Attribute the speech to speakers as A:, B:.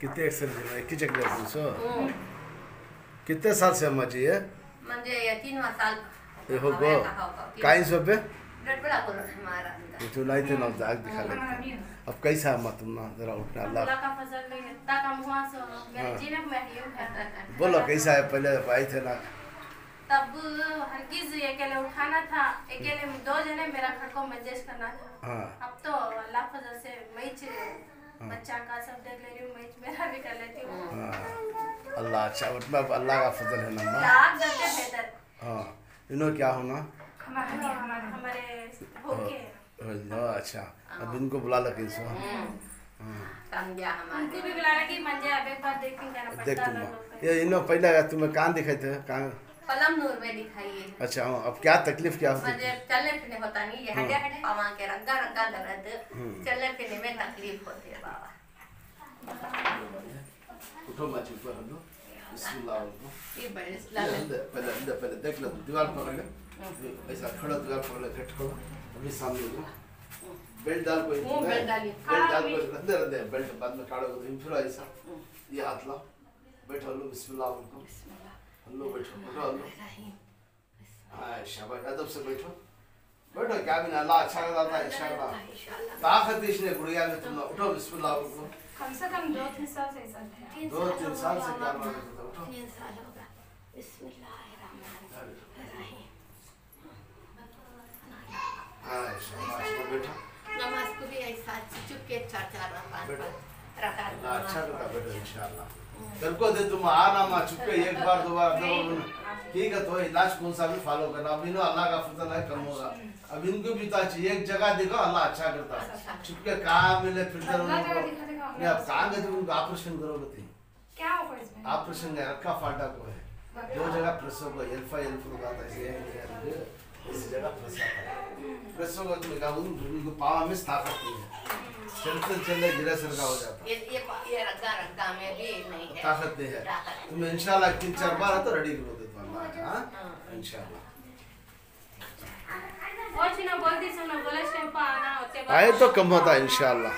A: कितने एक्सरसाइज एक ही जगह तुम सो कितने साल से अम्मा जी है
B: म्हणजे या तीन साल।
A: ये हो गो
B: करून हमारा
A: तो नहीं थे ना जाग दिखा लेते अब कैसा अम्मा तुम ना जरा उठना
C: अल्लाह
A: अल्लाह
C: का फजल नहीं है
A: बोलो कैसा है? पहले जब थे ना।
C: तब हरगिज अकेले उठाना था अकेले दो जने मेरा घर को मैनेज करना था।
A: हाँ
C: अब तो अल्लाह फजल से मैच बच्चा का सब देख ले रही हूँ मैच मेरा भी कर लेती हूँ।
A: हाँ। अल्लाह अच्छा अब अल्लाह का फजल है ना हाँ इन्हों क्या होना?
C: हमारे हमारे हमारे
A: हाँ, अच्छा। अब इनको बुला लगे सो हाँ।
B: हमारे।
C: उनको भी बुलाना कि मंजे अब एक बार देखने जाना
A: देख
C: पड़ता है। को।
A: ये इन्हों पहले तुम्हें कान दिखाए थे कान
B: पलम नूर में दिखाइए
A: अच्छा हाँ, अब क्या तकलीफ़ क्या होती
B: म्हणजे
A: थी
B: चलने फिरने होता नहीं ये हड्या हड्या पावा के रंगा रंगा दर्द। चलने फिरने में तकलीफ़ होती है बाबा।
A: उठो मत ऊपर हम लोग बिस्मिल्लाह
B: ये
A: ये पहले पहले देख लो दीवार पकड़ ले। ऐसा खड़ा दीवार पकड़ ले घट खड़ा अभी सामने लो बेल्ट डाल कोई
B: बेल्ट डाली।
A: बेल्ट डाल कोई अंदर अंदर बेल्ट बाद में काढ़ो फिर ऐसा। ये हाथ लाओ। बैठो लो बिस्मिल्लाह। हल्लो बैठो बैठो हल्लो हाँ शाबाश अदब से बैठो। बैठो क्या भी ना अल्लाह अच्छा करता है इंशाल्लाह। ताकत इसने गुड़िया में तुम उठो बिस्मिल्लाह बोलो
C: कम से कम दो तीन साल से ऐसा
A: दो तीन साल से क्या मांगे थे उठो।
B: तीन साल होगा।
A: हाँ शाबाश तो बैठो।
B: नमाज़ को भी ऐसा चुप के चार चार। पाँच रखा
A: अच्छा करता बेटा इंशाल्लाह। कर को दे तुम आना मा चुपके एक बार दो बार दो ठीक है तो इलाज कौन सा भी फॉलो करना अब इन्हों अल्लाह का फजल है कम होगा अब इनको भी तो चाहिए एक जगह देखो अल्लाह अच्छा करता है चुपके कहाँ मिले फिर नहीं अब कहाँ गए उनको ऑपरेशन करोगे थे
C: क्या
A: ऑपरेशन है रखा फाटा को है दो जगह प्रेस होगा एल फाइव एल फोर ऐसे इस जगह प्रेस आता है प्रेस होगा तो उनको पाँव में ताकत नहीं है चलते चलते गिरा सर का हो जाता
B: ये ये ये रंगा रंगा में भी नहीं है।
A: ताकत नहीं है।
B: तुम
A: तुम्हें इंशाल्लाह तीन चार बार तो रेडी करो दे तो अल्लाह हाँ? इंशाल्लाह।
C: चीना बोलती सुनो बोले शेम्पा आना होते
A: आए तो कम होता है इंशाल्लाह।